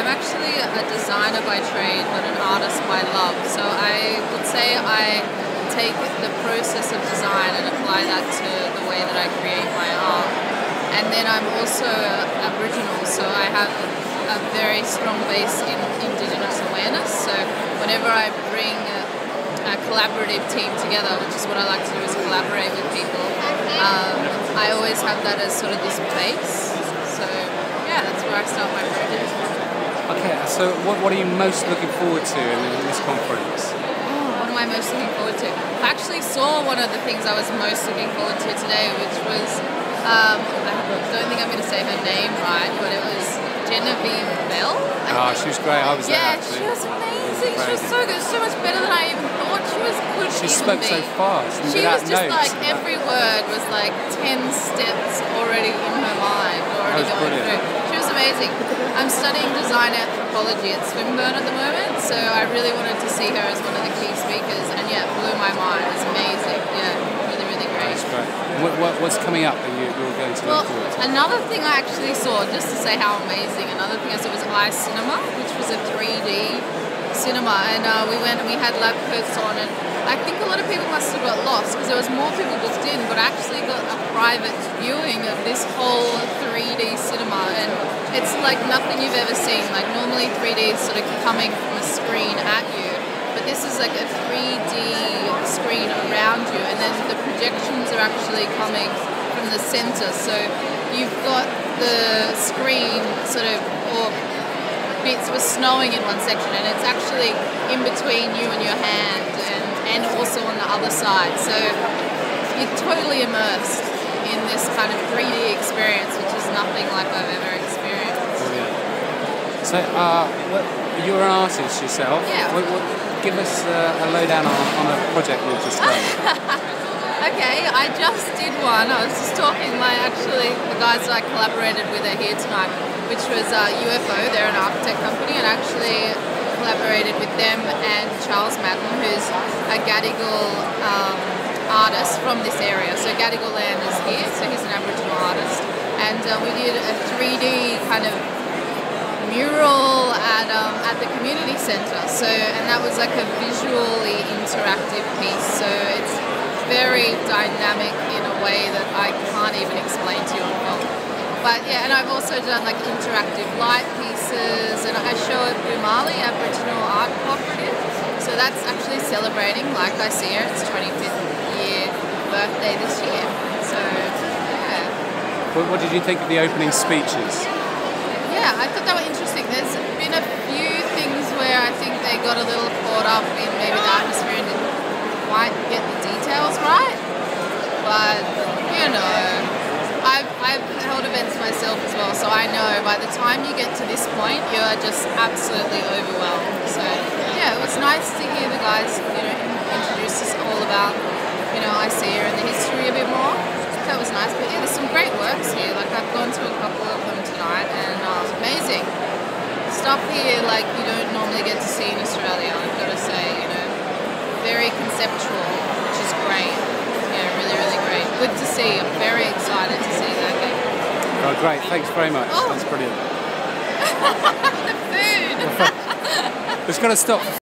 I'm actually a designer by trade, but an artist by love. So I would say I take the process of design and apply that to the way that I create my art. And then I'm also Aboriginal, so I have a very strong base in Indigenous awareness. So whenever I bring a, collaborative team together, which is what I like to do, is collaborate with people. Um, I always have that as sort of this base. So yeah, that's where I start my project. Okay, so what, what are you most looking forward to in this conference? What am I most looking forward to? I actually saw one of the things I was most looking forward to today, which was um, I don't think I'm going to say her name right, but it was Genevieve Bell. Ah, she was great. I was yeah, there. she was amazing. She was so good, so much better than I even thought she was. Could She spoke be. so fast She was just notes. like every word was like ten steps already in her mind, already going brilliant. through. Amazing. I'm studying design anthropology at Swinburne at the moment, so I really wanted to see her as one of the key speakers, and yeah, it blew my mind. It was amazing. Yeah, really, really great. That's great. What, what, what's coming up that you, you're going to Well, look forward to? another thing I actually saw, just to say how amazing, another thing I saw was iCinema, which was a 3D cinema, and uh, we went and we had lab coats on, and I think a lot of people must have got lost because there was more people booked in, but I actually got a private viewing of this whole 3D cinema, and it's like nothing you've ever seen. Like normally 3D is sort of coming from a screen at you, but this is like a 3D screen around you, and then the projections are actually coming from the center. So you've got the screen sort of, or bits were snowing in one section, and it's actually in between you and your hand, and, and also on the other side. So you're totally immersed in this kind of 3D experience, which is nothing like I've ever. So, uh, you're an artist yourself. Yeah. What, what, give us uh, a lowdown on, on a project we've just done. Okay, I just did one. I was just talking, my actually, the guys that I collaborated with are here tonight, which was uh, UFO. They're an architect company, and actually collaborated with them and Charles Madden, who's a Gadigal um, artist from this area. So Gadigal land is here, so he's an Aboriginal artist. And uh, we did a 3D kind of mural at um, at the community centre. So and that was like a visually interactive piece. So it's very dynamic in a way that I can't even explain to you on film. But yeah, and I've also done like interactive light pieces, and I show at Boomalli Aboriginal Art Cooperative. So that's actually celebrating, like I see her, its 25th year birthday this year. So yeah. What, what did you think of the opening speeches? Yeah, I thought they were interesting. There's been a few things where I think they got a little caught up in maybe the atmosphere and didn't quite get the details right. But, you know, I've, I've held events myself as well, so I know by the time you get to this point, you're just absolutely overwhelmed. So, yeah, it was nice to hear the guys, you know, introduce us all about, you know, ISEA and the history a bit more. That was nice. But yeah, there's some great works here. Like I've gone to a couple of them tonight, and um, amazing stuff here. Like you don't normally get to see in Australia. I've got to say, you know, very conceptual, which is great. Yeah, really, really great. Good to see. I'm very excited to see that game. Oh, great. Thanks very much. Oh. That's brilliant. the food. It's got to stop